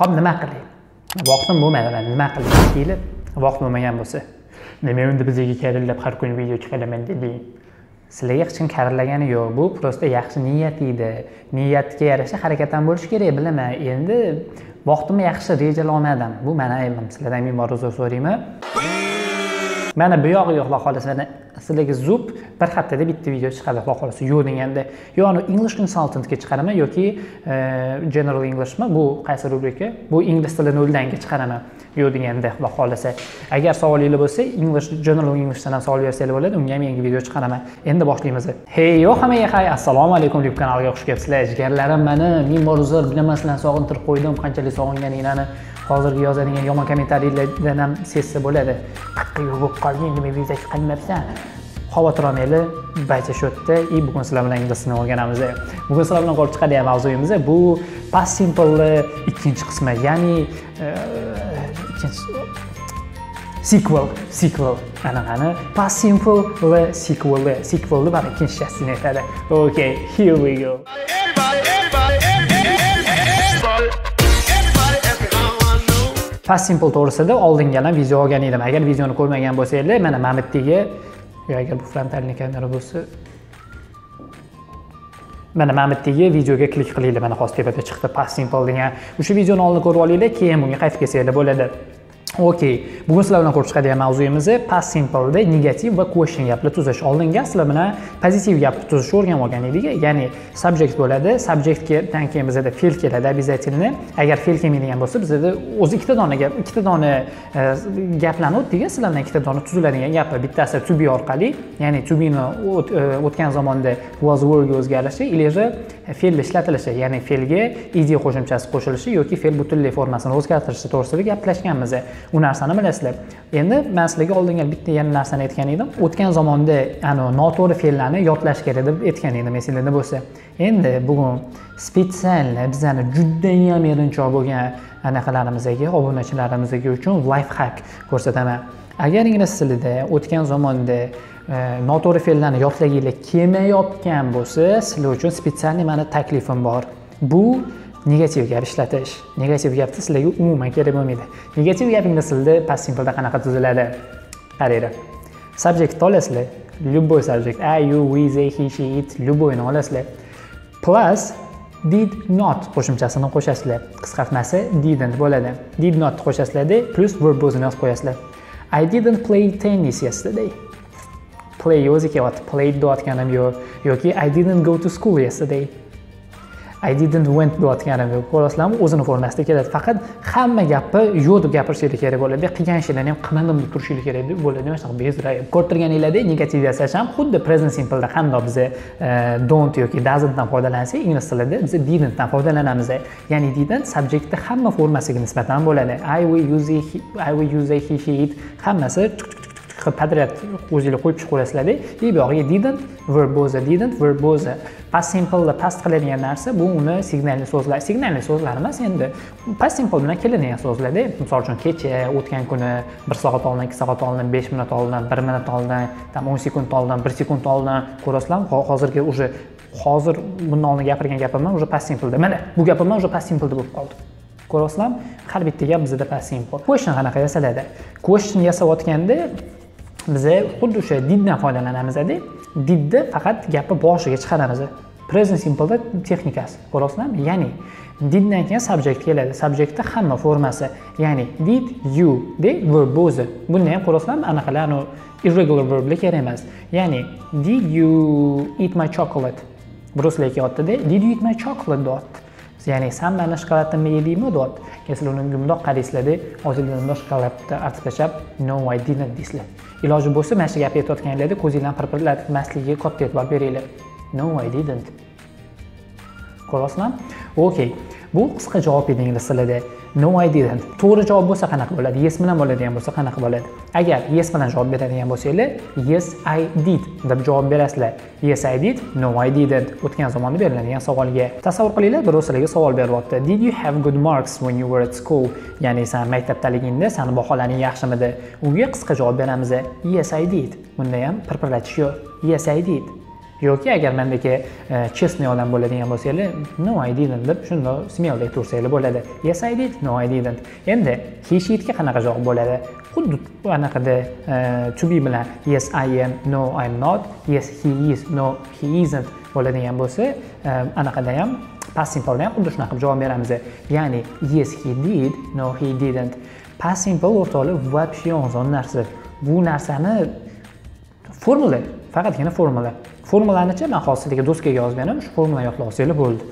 hop nima qilay? Vaqtim bo'lmadi man nima qilay deyilib vaqt bo'lmagan bo'lsa nima endi bizga karillab har kuni video chiqaraman deding sizlarga hech kim karillagani yo'q bu просто yaxshi niyat edi niyatga yarasha harakat ham bo'lishi kerak bilaman. Endi vaqtimni yaxshi rejalay olmadim bu mani aybim. Sizlardan ming bor uzr so'rayman. Mana bu yog'i yo'q xudo xohlasa mana sizlarga zub bir haftada bitta video chiqadi. Xudo xohlasa yo'q deganda yo uni english consultantga chiqaraman yoki e, general englishmi? Bu qaysi rubrika? Bu ingliz tili noldanga chiqaraman yo'q deganda xudo xohlasa agar savolinglar bo'lsa english general englishdan ham savol bersanglar bo'ladi unga ham yangi video chiqaraman. Endi boshlaymiz. Hey yo hammaga hay assalomu alaykum deb kanalga xush kelibsizlar. Jigarlarim mani ming bor uzr sog'intirib qo'ydim qanchalik sog'inganinglarni. Hozirgi yozadigan yomon kommentariylardan ham sezsa bo'ladi. Qaqqa bo'lib qolding nima viza chiqarmabsan xavotir olmanglar barcha shu yerda. И bugun sizlar bilan ingliz o'rganamiz bugun sizlar bilan ko'rib chiqadigan mavzuyimiz bu past simpleni ikkinchi qismi ya'ni e, ikkinchi sequel sequel. Anaqani past simple va sequeli sequelni mana ikkinchi частini aytadi. Okay here we go. Past simple to'g'risida oldinga ham video olgan edim. Agar videoni ko'rmagan bo'lsanglar mana mana bu yerdagi agar bu frontalniy kamera bo'lsa mana mana bu yerdagi videoga klik qilinglar. Mana hozir tepada chiqdi. Past simple degan. O'sha videoni oldin ko'rib olinglar keyin bunga qaytib kelsanglar bo'ladi. Okey bugun sizlar bilan ko'rib chiqadigan mavzuyimiz past simpleda negativ va question gapni tuzish oldinga sizlar bilan pozitiv gapni tuzishni o'rganib olgan edik. Ya'ni subject bo'ladi subjektdan keyin bizada fe'l keladi обязательно agar fe'l kelmaydigan bo'lsa bizada o'zi ikkita dona gap ikkita dona e, gaplarni o'tdik sizlar bilan ikkita dona tuziladigan gapi bittasi to be orqali ya'ni to beni e, o'tgan zamonda was werga o'zgarishi или же fe'lni ishlatilishi ya'ni fe'lga id qo'shimchasi qo'shilishi yoki fe'l butunlay formasini o'zgartirishi to'g'risida gaplashganmiz. U narsani bilasizlar. Endi man sizlarga oldinga bitta yana narsani aytgan edim. O'tgan zamonda noto'g'ri fe'llarni yodlash kerak deb aytgan edim esinglarda bo'lsa. Endi bugun spetsialni bizani judayam erinchoq bo'lgan anaqalarimizga obunachilarimizga uchun life hack ko'rsataman. Agar ingliz tilida o'tgan zamonda e, noto'g'ri fe'llarni yodlaginglar kelmayotgan bo'lsa sizlar uchun spetsialniy mani taklifim bor. Bu negativ gap ishlatish. Negativ gapni sizlarga umuman kerak bo'lmaydi. Negativ gapingni sizda past simplda qanaqa tuziladi? Qaranglar subjektni olasizlar. Любой subject. I you we they he she it любойni olasizlar. Plus did not qo'shimchasini qo'shasizlar. Qisqartmasi didn't bo'ladi. Did not qo'shasizlarda plus verb o'zini yozib qo'yasizlar. I didn't play tennis yesterday. Play o'zi kelyapti played deyotganim yo'q. Yoki i didn't go to school yesterday. I didn't went deyotganim yo'q ko'rasizlarmi? O'zini formasida keladi faqat hamma gapni yo'q deb gapirishinglar kerak bo'ladi. Qilgan ishinglarni ham qilmadim deb turishingiz kerak bo'ladi. Shunaqa bezrayib ko'rib turganinglardek negativ yasash ham xuddi present simpleda. Qandoq biza e, don't yoki doesn'tdan foydalansak ingliz tilida biz didn'tdan foydalanamiz. Ya'ni didn't subjektni hamma formasiga nisbatan bo'ladi. I will use it, I will use he, she, it. Hammasi poдряд o'zinglar qo'yib chiqaverasizlarda и bu yog'iga didn't verboza didn't verboza. Past simpleda past qiladigan narsa bu uni signalli so'zlar signalli so'zlar emas endi. Past simple bilan keladigan so'zlarda. Misol uchun kecha o'tgan kuni bir soat oldin ikki soat oldin besh minut oldin bir minut oldin там o'n sekund oldin bir sekund oldin ko'rasizlarmi? Hozirgi уже hozir bundan oldin gapirgan gapim ham уже past simpleda. Mana bu gapim ham уже past simpleda bo'lib qoldi. Ko'ryapsizlarmi har bitta gap bizada past simple. Question qanaqa yasaladi? Question yasayotganda biz xuddi o'sha diddan foydalanamizda didni faqat gapni boshiga chiqaramiz present simpleda texnikasi ko'ryapsizlarmi ya'ni diddan keyin subject keladi. Subjektni hamma formasi ya'ni did you de verb o'zi. Bunda ham ko'ryapsizlarmi anaqalar irregular verblar kerak emas. Ya'ni did you eat my chocolate? Ruslar kelyaptida did you eat my chocolate? deyapti ya'ni san mani shokoladimni yedingmi deyapti keyin sizlar uni bundoq qaraysizlarda og'zingizdan bundoq shokoladni artib tashlab no i didn't deysizlar. Iloji bo'lsa mana shu gapni aytayotganinglarda ko'zinglarni pirpirlatmasligiga katta e'tibor beringlar. No i didn't. Ko'ryapsizlarmi okey. Bu qisqa javob edi ingliz tilida no i didn't to'g'ri javob bo'lsa qanaqa bo'ladi? Yes bilan bo'ladigan bo'lsa qanaqa bo'ladi? Agar yes bilan javob beradigan bo'lsanglar yes i did deb javob berasizlar. Yes i did no i didn't. O'tgan zamonda beriladigan savolga. Tasavvur qilinglar birov sizlarga savol beryapti. Did you have good marks when you were at school? Ya'ni san maktabdaligingda sani baholaring yaxshimidi? Unga qisqa javob beramiz. Yes i did. Bunda ham pirpirlatish yo'q. Yes i did. Yoki agar mendagi e, честный odam bo'ladigan bo'lsanglar no i didn't deb shundoq smeldek tursanglar bo'ladi. Yes i did no i didn't endi he she'ga qanaqa javob bo'ladi? Xuddi anaqada e, to be bilan yes i am no i'm not yes he is no he isn't bo'ladigan bo'lsa e, anaqada ham past simple ham xuddi shunaqa qilib javob beramiz. Ya'ni yes he did no he didn't. Past simple o'rtoqlar вообще oson narsa. Bu narsani formula faqatgina formula. Formulanichi man hozir sizlarga doskaga yozganim shu formulani yodlab olsanglar bo'ldi.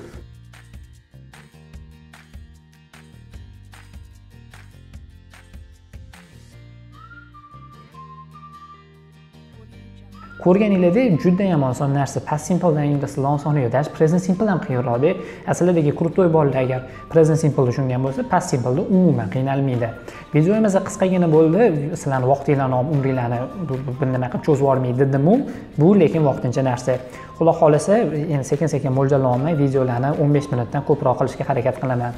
Ko'rganinglardek judayam oson narsa. Past simpledan ingliz tili osonroq даже present simple ham qiyinroqda aslidagi krutoy bolalar agar present simple tushungan bo'lsa past simpleda umuman qiynalmaydi. Videomiz qisqagina bo'ldi. Sizlarni vaqtinglarni olib umringlarni nima qilib cho'zib yubormay dedimu. Bu lekin vaqtincha narsa. Xudo xohlasa endi sekin sekin mo'ljallab videolarni o'n besh minutdan ko'proq qilishga harakat qilaman.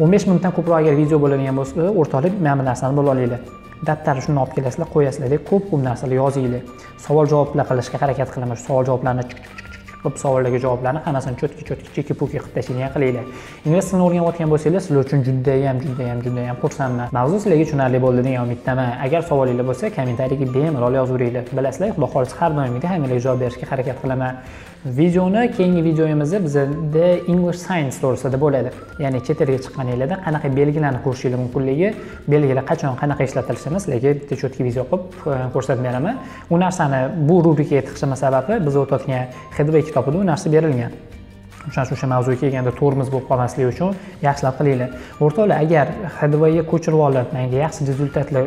o'n besh minutdan ko'proq agar video bo'ladigan bo'lsa o'rtoqlik mana bu narsani bilib olinglar daftar shuni olib kelasizlar qo'yasizlarda ko'p ko'p narsalar yozinglar. Savol javoblar qilishga harakat qilaman shu savol javoblarni qilib savollarga javoblarni hammasini cho'tki cho'tki cheki puki qilib tashlaydigan qilinglar. Ingliz tilini o'rganayotgan bo'lsanglar sizlar uchun judayam judayam judayam xursandman. Mavzu sizlarga tushunarli bo'ldi degan umiddaman. Agar savolinglar bo'lsa kommentariyga bemalol yozaveringlar bilasizlar xudo xohlasa har doimgidek hammalarga javob berishga harakat qilaman. Videoni keyingi videomizda bizada english science to'g'risida bo'ladi. Ya'ni chet elga chiqqaninglarda qanaqa belgilarni ko'rishingiz mumkinligi belgilar qachon qanaqa ishlatilishini sizlarga bitta cho'tki video qilib e, ko'rsatib beraman. U narsani bu rubrikaga tiqishimni sababi biz o'tayotgan hidv kitobida u narsa berilgan. O'shaning o'sha mavzuga kelganda tormoz bo'lib qolmasligi uchun yaxshilab qilinglar. O'rtoqlar agar hdvga ko'chirib olib manga yaxshi rezultatlar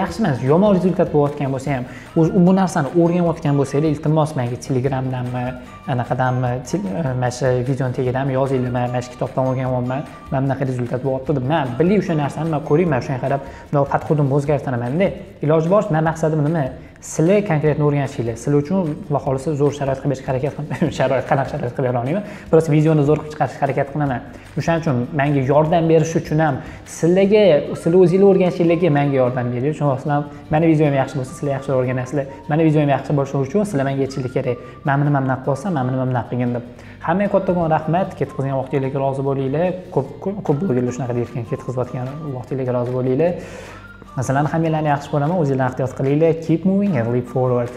yaxshi emas yomon rezultat bo'layotgan bo'lsa ham o'z bu narsani o'rganayotgan bo'lsanglar iltimos manga telegramdanmi anaqadanmi e, mana shu videoni tagidanmi yozinglar man mana shu kitobdan o'rganyapman mana bunaqa rezultat bo'lyapti deb. Man bilay o'sha narsani man ko'ring man shunga qarab bundoq подходimni o'zgartiramanda. Iloji boricha man maqsadim nima? Sizlar konkretni o'rganishinglar sizlar uchun xudo xohlasa zo'r sharoit qilib berish harakat qilaman sharoit qanaqa sharoit qilib bera olmayman biroz videoni zo'r qilib chiqarishga harakat qilaman. O'shaning uchun menga yordam berish uchun ham sizlarga sizlar o'zinglar o'rganishinglarga menga yordam bering tushunayapsizlarmi mani videom yaxshi bo'lsa sizlar yaxshi o'rganasizlar mani videom yaxshi bo'lishi uchun sizlar menga aytishinglar kerak. Man buni mana bunaqa qilsam man buni mana bunaqa qilgin deb. Hammaga kattakon rahmat. Ketkazgan vaqtinglarga rozi bo'linglar ko'p ko'p bo'lganlar shunaqa deyotgan ketkazayotgan vaqtinglarga rozi bo'linglar masalan hammanglarni yaxshi ko'raman o'zinglarni ehtiyot qilinglar. Keep moving and leap forward.